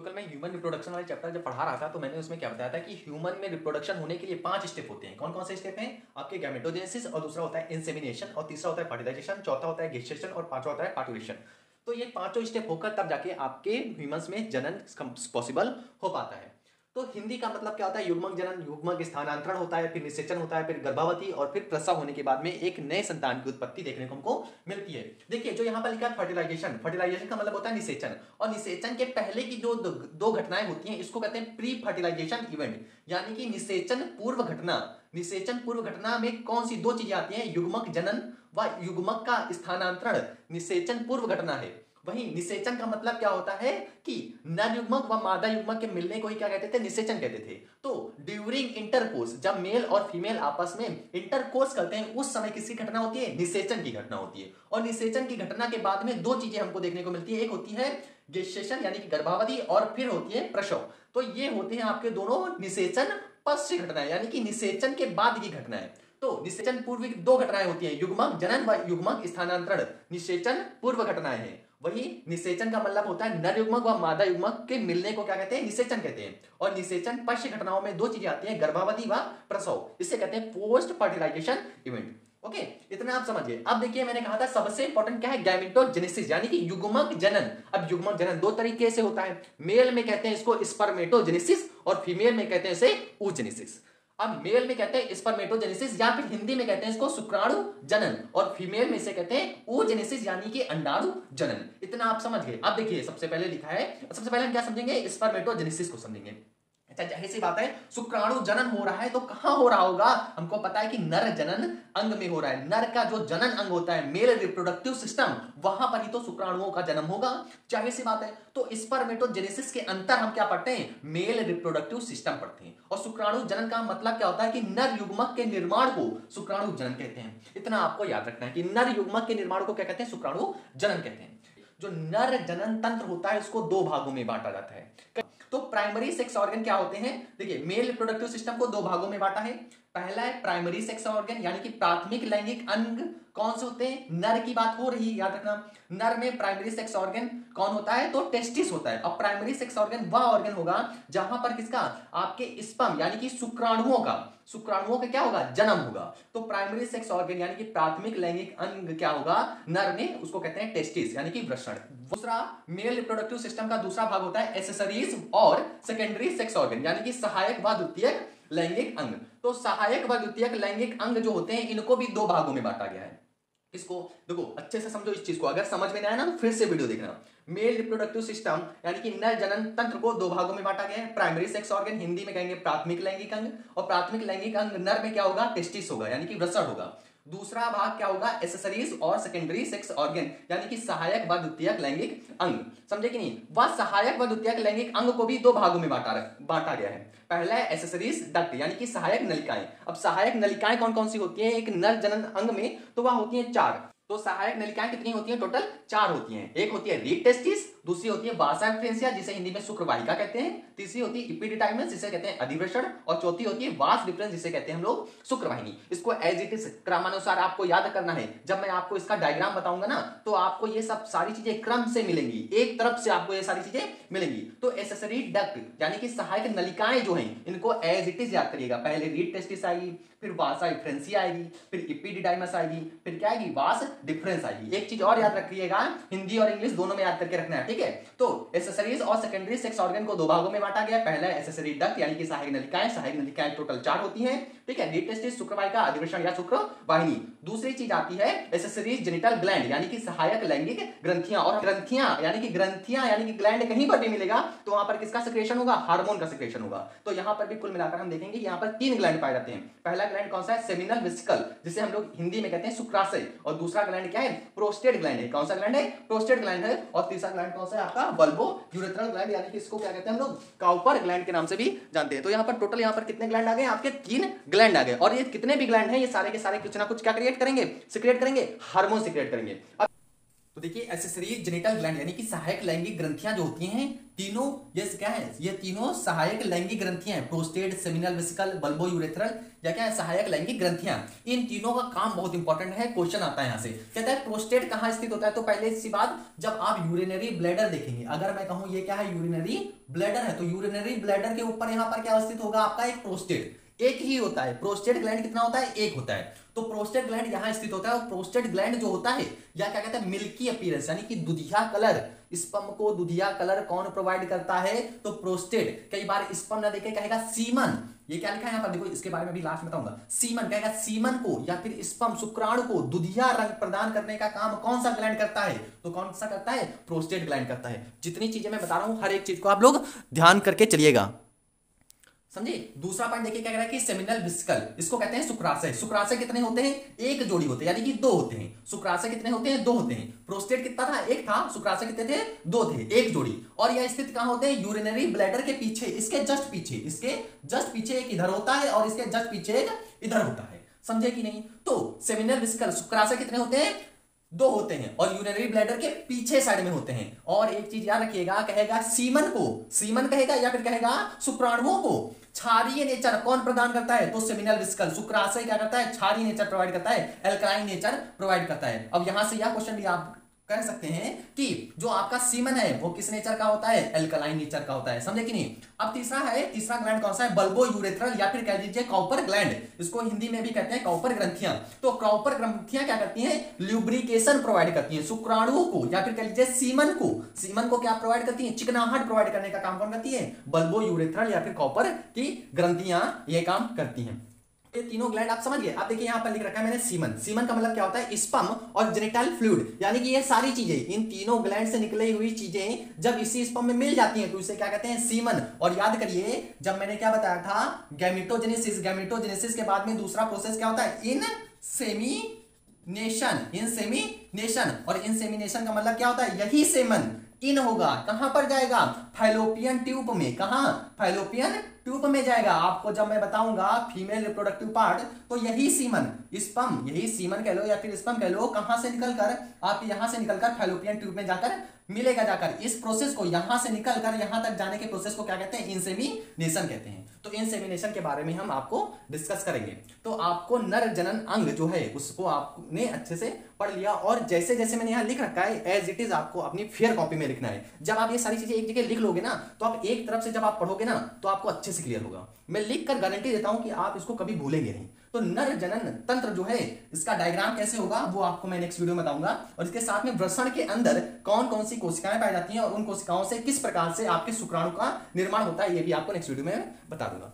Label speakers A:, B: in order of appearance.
A: तो कल मैं ह्यूमन रिप्रोडक्शन वाले चैप्टर जब पढ़ा रहा था तो मैंने उसमें क्या बताया था कि ह्यूमन में रिप्रोडक्शन होने के लिए पाँच स्टेप होते हैं। कौन कौन से स्टेप हैं? आपके गैमेटोजेनेसिस और दूसरा होता है इंसेमिनेशन और तीसरा होता है फर्टिलाइजेशन चौथा होता है गेस्टेशन और पांचवा होता है पार्टुलेशन तो ये पाँचों स्टेप होकर तब जाके आपके ह्यूमंस में जनन पॉसिबल हो पाता है। तो हिंदी का मतलब क्या होता है? युग्मक जनन, युग्मक स्थानांतरण होता है, फिर निषेचन होता है, फिर गर्भावती और फिर प्रसव होने के बाद में एक नए संतान की उत्पत्ति देखने को हमको मिलती है। देखिए, जो यहाँ पर लिखा है फर्टिलाइजेशन फर्टिलाइजेशन का मतलब होता है निषेचन। और निषेचन के पहले की जो दो घटनाएँ होती हैं, इसको कहते हैं प्री फर्टिलाइजेशन इवेंट यानी कि निषेचन पूर्व घटना। निषेचन पूर्व घटना में कौन सी दो चीज़ें आती हैं? युग्मक जनन व युग्मक का स्थानांतरण। निषेचन पूर्व घटना है। वही निषेचन का मतलब क्या होता है कि नर युग्मक व मादा युग्मक के मिलने को ही क्या कहते थे? निषेचन कहते थे। तो ड्यूरिंग इंटरकोर्स जब मेल और फीमेल आपस में इंटरकोर्स करते हैं, उस समय किसकी घटना होती है? निषेचन की घटना होती है। और निषेचन की घटना के बाद में दो चीज़ें हमको देखने को मिलती है। एक होती है गेस्टेशन यानी कि गर्भावधि, और फिर होती है प्रसव। तो ये होते हैं आपके दोनों निषेचन पश्चिम घटना यानी कि निषेचन के बाद की घटना है तो निषेचन पूर्व की दो घटनाएँ होती हैं, युग्मक, जनन व युग्मक स्थानांतरण। निषेचन पूर्व घटनाएँ हैं। वही निषेचन का मतलब होता है नर युग्मक व मादा युग्मक के मिलने को क्या कहते हैं? निषेचन कहते हैं। और निषेचन पश्च घटनाओं में दो चीज़ें आती हैं गर्भावधि व प्रसव। इसे कहते हैं post fertilisation event okay okay, इतना आप समझिए। अब देखिए मैंने कहा था सबसे इंपॉर्टेंट क्या है? गैमिटोजेनेसिस यानी कि युग्मक जनन। अब युग्मक जनन दो तरीके से होता है। मेल में कहते हैं इसको स्पर्मेटोजेनेसिस और फीमेल में कहते हैं इसे ऊजेनेसिस अब मेल में कहते हैं स्पर्मेटोजेनेसिस या फिर हिंदी में कहते हैं इसको शुक्राणु जनन, और फीमेल में इसे कहते हैं ओजेनेसिस यानी कि अंडाणु जनन। इतना आप समझ गए। अब देखिए, सबसे पहले लिखा है, सबसे पहले हम क्या समझेंगे? स्पर्मेटोजेनेसिस को समझेंगे। ज़ाहिर सी बात है, शुक्राणु जनन हो रहा है तो कहाँ हो रहा होगा? हमको पता है कि नर जनन अंग में हो रहा है। नर का जो जनन अंग होता है, मेल रिप्रोडक्टिव सिस्टम वहाँ पर ही तो शुक्राणुओं का जन्म होगा। ज़ाहिर सी बात है तो स्पर्मेटोजेनेसिस के अंतर हम क्या पढ़ते हैं? मेल रिप्रोडक्टिव सिस्टम पढ़ते हैं। और शुक्राणु जनन का मतलब क्या होता है कि नर युग्मक के निर्माण को शुक्राणु जनन कहते हैं। इतना आपको याद रखना है कि नर युग्मक के निर्माण को क्या कहते हैं? शुक्राणु जनन कहते हैं। जो नर जनन तंत्र होता है, उसको दो भागों में बांटा जाता है। तो प्राइमरी सेक्स ऑर्गन क्या होते हैं? देखिए मेल रिप्रोडक्टिव सिस्टम को दो भागों में बांटा है। पहला है प्राइमरी सेक्स ऑर्गन यानी कि प्राथमिक लैंगिक अंग। कौन से होते हैं? नर की बात हो रही है, याद रखना। नर में प्राइमरी सेक्स ऑर्गन कौन होता है? तो टेस्टिस होता है। अब प्राइमरी सेक्स ऑर्गन वह ऑर्गन होगा जहाँ पर किसका? आपके स्पम यानी कि शुक्राणुओं का। शुक्राणुओं का क्या होगा? जन्म होगा। तो प्राइमरी सेक्स ऑर्गन यानी कि प्राथमिक लैंगिक अंग क्या होगा? नर में, उसको कहते हैं टेस्टिस यानी कि वृषण। दूसरा मेल रिप्रोडक्टिव सिस्टम का दूसरा भाग होता है एसेसरीज और सेकेंडरी सेक्स ऑर्गन यानी कि सहायक व द्वितीय लैंगिक अंग। तो सहायक व द्वितीयक लैंगिक अंग जो होते हैं, इनको भी दो भागों में बांटा गया है। इसको देखो, अच्छे से समझो इस चीज़ को। अगर समझ में नहीं आया ना तो फिर से वीडियो देखना। मेल रिप्रोडक्टिव सिस्टम, यानी कि नर जनन तंत्र को दो भागों में बांटा गया है। प्राइमरी सेक्स ऑर्गन, हिंदी में कहेंगे प्राथमिक लैंगिक अंग, और प्राथमिक लैंगिक अंग नर में क्या होगा? टेस्टिस होगा, यानी कि वृषण होगा। दूसरा भाग क्या होगा? एसेसरीज और सेकेंडरी सेक्स ऑर्गेन यानी कि सहायक व द्वितीयक लैंगिक अंग। समझे कि नहीं? वह सहायक व द्वितीयक लैंगिक अंग को भी दो भागों में बांटा बांटा गया है। पहला है एसेसरीज डक्ट यानी कि सहायक नलिकाएँ। अब सहायक नलिकाएँ कौन कौन सी होती हैं? एक नर जनन अंग में तो वह होती हैं चार। तो सहायक नलिकाएँ कितनी होती हैं? टोटल चार होती हैं। एक होती है रीड टेस्टिस, दूसरी होती है बासा फ्रेंसिया जिसे हिंदी में शुक्रवाहिका कहते हैं। तीसरी होती है इपिडिटाइमस जिसे कहते हैं अधिवेशन। और चौथी होती है वास डिफरेंस जिसे कहते हैं हम लोग शुक्रवाहिनी। इसको एज इट इज़ क्रमानुसार आपको याद करना है। जब मैं आपको इसका डायग्राम बताऊँगा ना तो आपको ये सब सारी चीज़ें क्रम से मिलेंगी। एक तरफ़ से आपको ये सारी चीज़ें मिलेंगी। तो एसेसरी डक्ट यानी कि सहायक नलिकाएँ जो है, इनको एज इट इज़ याद करिएगा। पहले रीड टेस्टिस आएगी, फिर वासा आएगी, फिर इपिडिडाइमस आएगी, फिर क्या आएगी? वास डिफरेंस आएगी। एक चीज़ और याद रखिएगा, हिंदी और इंग्लिश दोनों में याद करके रखना है, ठीक है? तो एसेसरीज और सेकेंडरी सेक्स ऑर्गन को दो भागों में बांटा गया। पहला एसेसरी डक्ट यानी कि सहायक नलिकाएँ। सहायक नलिकाएँ टोटल चार होती हैं, ठीक है? रीटेस्टिस शुक्रवाहिका अधिवेशन या शुक्र, वाहिनी। दूसरी चीज़ आती है एसेसरीज जेनिटल ग्लैंड यानी कि सहायक लैंगिक ग्रंथियाँ। और ग्रंथियाँ, यानी कि ग्रंथियाँ, यानी कि ग्लैंड कहीं पर भी मिलेगा तो वहाँ पर किसका सिक्रेशन होगा? हार्मोन का सिक्रेशन होगा। तो यहाँ पर भी कुल मिलाकर हम देखेंगे यहाँ पर तीन ग्लैंड पाए जाते हैं। पहला ग्लैंड कौन सा है? सेमिनल विस्कल जिसे हम लोग हिंदी में कहते हैं शुक्राशय, और दूसरा ग्लैंड क्या है? प्रोस्टेट ग्लैंड है। कौन सा ग्लैंड है? प्रोस्टेट ग्लैंड है। और तीसरा ग्लैंड कौन सा है आपका? बल्बो यूरेथ्रल ग्लैंड यानी कि इसको क्या कहते हैं हम लोग? काउपर ग्लैंड के नाम से भी जानते हैं। तो यहाँ पर टोटल यहाँ पर कितने ग्लैंड आ गए? आपके तीन ग्लैंड आ गए। और ये कितने भी ग्लैंड है, ये सारे के सारे कुछ ना कुछ क्या क्रिएट करेंगे? सिक्रिएट करेंगे? हार्मोन सिक्रिएट करेंगे। तो ग्लैंड यानी कि सहायक लैंगिक ग्रंथियाँ जो होती हैं, तीनों ये क्या है? ये तीनों सहायक लैंगिक ग्रंथियाँ हैं प्रोस्टेट सेमिनल वेसिकल बल्बो या क्या है? सहायक लैंगिक ग्रंथियाँ। इन तीनों का काम बहुत इंपॉर्टेंट है क्वेश्चन आता है यहाँ से। कहता है प्रोस्टेट कहाँ स्थित होता है? तो पहले इसी बात, जब आप यूरिनरी ब्लैडर देखेंगे। अगर मैं कहूँ, ये क्या है? यूरिनरी ब्लैडर है तो यूरिनरी ब्लैडर के ऊपर यहाँ पर क्या स्थित होगा? आपका एक प्रोस्टेट एक ही होता है। प्रोस्टेट ग्लैंड कितना होता है? एक होता है। तो प्रोस्टेट ग्लैंड यहाँ स्थित होता है और प्रोस्टेट ग्लैंड जो होता है, या क्या कहते हैं मिल्की अपीयरेंस यानी कि दुधिया कलर। स्पम को दुधिया कलर कौन प्रोवाइड करता है? तो प्रोस्टेट कई बार स्पम ना देखे, कहेगा सीमन ये क्या लिखा है यहाँ पर? देखो, इसके बारे में भी लास्ट में बताऊँगा। सीमन कहेगा सीमन को, या फिर स्पम शुक्राणु को दुधिया रंग प्रदान करने का काम कौन सा ग्लैंड करता है? तो कौन सा करता है? प्रोस्टेट ग्लैंड करता है। जितनी चीज़ें मैं बता रहा हूँ, हर एक चीज़ को आप लोग ध्यान करके चलिएगा। समझे? दूसरा पॉइंट देखिए क्या कह रहा है कि सेमिनल विस्कल इसको कहते हैं शुक्राशय शुक्राशय कितने होते हैं? एक जोड़ी होते हैं, यानी कि दो होते हैं. शुक्राशय कितने होते हैं? दो होते हैं. प्रोस्टेट कितना था? एक था. शुक्राशय कितने थे? दो थे. एक जोड़ी. और यह स्थित कहाँ होते हैं? यूरिनरी ब्लैडर के पीछे, इसके जस्ट पीछे, इसके जस्ट पीछे एक इधर होता है और इसके जस्ट पीछे एक इधर होता है. समझे कि नहीं? तो सेमिनल विस्कल शुक्राशय कितने होते हैं? दो होते हैं और यूरिनरी ब्लैडर के पीछे साइड में होते हैं। और एक चीज़ याद रखिएगा, कहेगा सीमन को। सीमन कहेगा या फिर कहेगा शुक्राणुओं को। क्षारीय नेचर कौन प्रदान करता है? तो सेमिनल विस्कल। शुक्राशय क्या करता है? क्षारीय नेचर प्रोवाइड करता है। एल्क्राइन नेचर प्रोवाइड करता है। अब यहाँ से यह क्वेश्चन भी आप कह सकते हैं कि जो आपका सीमन है, वो किस नेचर का होता है? एल्कलाइन नेचर का होता है। समझे कि नहीं? अब तीसरा है, तीसरा ग्लैंड कौन सा है? बल्बो यूरेथ्रल या फिर कह दीजिए कॉपर ग्लैंड इसको हिंदी में भी कहते हैं कॉपर ग्रंथियाँ। तो कॉपर ग्रंथियाँ क्या करती हैं? ल्यूब्रिकेशन प्रोवाइड करती हैं। शुक्राणुओं को या फिर कह लीजिए सीमन को। सीमन को क्या प्रोवाइड करती है? चिकनाहट प्रोवाइड करने का काम कौन करती है? बल्बो यूरेथ्रल या फिर कॉपर की ग्रंथियाँ ये काम करती हैं। ये तीनों ग्लैंड आप समझ गए आप देखिए यहाँ पर लिख रखा है मैंने सीमन सीमन का मतलब क्या होता है? स्पम और जेनिटल फ्लूइड यानी कि ये सारी चीज़ें, इन तीनों ग्लैंड से निकली हुई चीज़ें जब इसी स्पम में मिल जाती हैं तो इसे क्या कहते हैं? सीमन और याद करिए, जब मैंने क्या बताया था? गैमिटोजेनेसिस गैमिटोजेनेसिस के बाद में दूसरा प्रोसेस क्या होता है? Insemination insemination और इन सेमिनेशन का मतलब क्या होता है? यही सेमन इन होगा. कहाँ पर जाएगा? फाइलोपियन ट्यूब में. कहा? फाइलोपियन ट्यूब में जाएगा। आपको जब मैं बताऊँगा फीमेल रिप्रोडक्टिव पार्ट तो यही सीमन स्पम यही सीमन कह लो या फिर स्पम कह लो, कहाँ से निकलकर, आप यहाँ से निकलकर फैलोपियन ट्यूब में जाकर मिलेगा जाकर। इस प्रोसेस को यहाँ से निकलकर, यहाँ तक जाने के प्रोसेस को क्या कहते हैं? इंसेमिनेशन कहते हैं। तो इंसेमिनेशन के बारे में हम आपको डिस्कस करेंगे। तो आपको नर जनन अंग जो है, उसको आपने अच्छे से पढ़ लिया और जैसे जैसे मैंने यहाँ लिख रखा है एज इट इज़ आपको अपनी फेयर कॉपी में लिखना है। जब आप ये सारी चीज़ें एक जगह लिख लोगे ना तो आप एक तरफ़ से जब आप पढ़ोगे ना तो आपको अच्छे से क्लियर होगा। मैं लिख कर गारंटी देता हूँ कि आप इसको कभी भूलेंगे नहीं। तो नर जनन तंत्र जो है, इसका डायग्राम कैसे होगा, वो आपको मैं नेक्स्ट वीडियो में बताऊँगा। और इसके साथ में वृषण के अंदर कौन कौन सी कोशिकाएँ पाई जाती हैं और उन कोशिकाओं से किस प्रकार से आपके शुक्राणु का निर्माण होता है, ये भी आपको नेक्स्ट वीडियो में बता दूँगा।